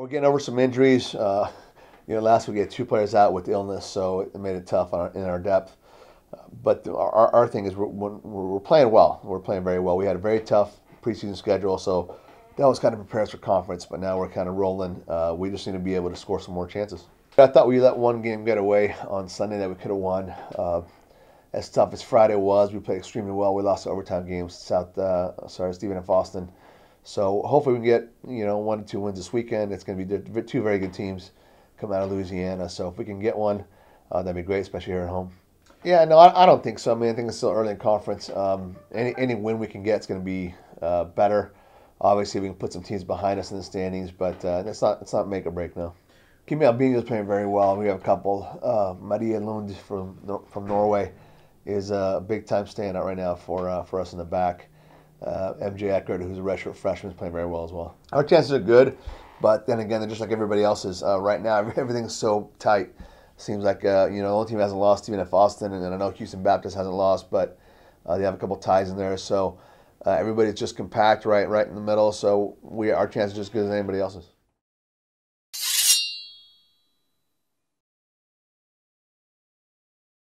We're getting over some injuries. Uh, you know, last week we had two players out with illness, so it made it tough our, in our depth. Uh, but our, our thing is we're, we're, playing well. We're playing very well. We had a very tough preseason schedule, so that was kind of prepare us for conference. But now we're kind of rolling. Uh, we just need to be able to score some more chances. I thought we let one game get away on Sunday that we could have won. Uh, as tough as Friday was, we played extremely well. We lost the overtime games. South, uh, sorry, Stephen F. Austin. So hopefully we can get you know one or two wins this weekend. It's going to be two very good teams come out of Louisiana. So if we can get one, uh, that'd be great, especially here at home. Yeah, no, I, I, don't think so. I mean, I think it's still early in conference. Um, any any win we can get is going to be uh, better. Obviously, we can put some teams behind us in the standings, but uh, it's not it's not make or break now. Kimi Albinho is playing very well. We have a couple. Uh, Maria Lund from from Norway is a big time standout right now for uh, for us in the back. Uh, MJ Eckert, who's a redshirt freshman, is playing very well as well. Our chances are good, but then again, they're just like everybody else's. Uh, right now, everything's so tight. Seems like uh, you know the only team hasn't lost Stephen F. Austin, and I know Houston Baptist hasn't lost, but uh, they have a couple ties in there. So uh, everybody's just compact right right in the middle. So we our chances are just as good as anybody else's.